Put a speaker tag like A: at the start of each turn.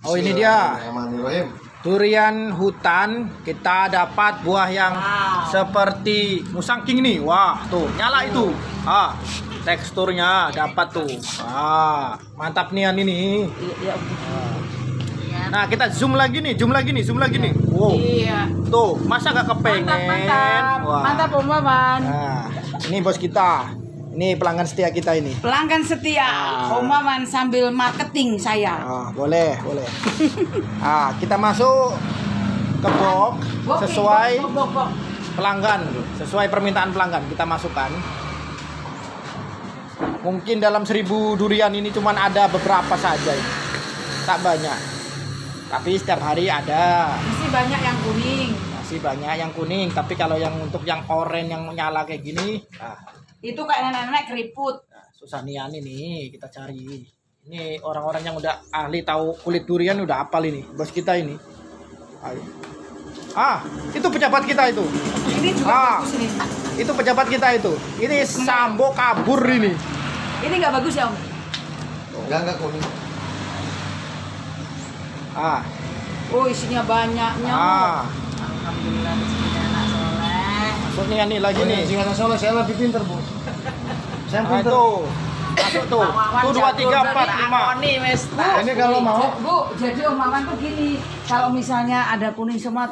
A: Oh ini dia. Durian hutan kita dapat buah yang
B: Wow.
A: seperti musangking nih. Wah, tuh nyala itu. Ah, teksturnya dapat tuh. Ah, mantap nian ini.
B: Iya, iya.
A: Nah, kita zoom lagi nih, zoom lagi nih, zoom lagi nih. Wow.
B: Iya.
A: Tuh, masa gak kepengen?
B: Mantap, mantap.
A: Wah.
B: Mantap, Om Maman.
A: Nah, ini bos kita. Ini pelanggan setia kita ini.
B: Pelanggan setia
A: Ah.
B: Om Maman sambil marketing saya.
A: Ah, boleh, boleh. ah, kita masuk ke box sesuai
B: bok, bok, bok.
A: pelanggan, sesuai permintaan pelanggan kita masukkan. Mungkin dalam seribu durian ini cuman ada beberapa saja ini. Tak banyak. Tapi setiap hari ada.
B: Mesti banyak yang kuning.
A: Masih banyak yang kuning, tapi kalau yang untuk yang oren yang nyala kayak gini, ah,
B: Itu kayak nenek-nenek keriput.
A: Nah, susah nian ini kita cari. Ini orang-orang yang udah ahli tahu kulit durian udah apal ini. Bos kita ini. Ayo. Ah, itu pejabat kita itu.
B: Ini juga
A: Ah.
B: bagus ini.
A: Itu pejabat kita itu. Ini sambo kabur ini.
B: Ini nggak bagus ya Om?
C: Enggak enggak kuning.
A: Ah,
B: Oh isinya banyaknya.
A: ah.
B: Alhamdulillah soleh.
A: Masuk nian nih lagi
C: Oh,
A: nih.
C: ini Jika salah saya lebih pintar, Bu. Saya
A: Ah,
C: pintar.
A: itu. Masuk tuh. Tuh dua tiga empat lima.
C: Ini kalau mau
B: Bu, jadi Om Maman tuh gini, kalau misalnya ada kuning semua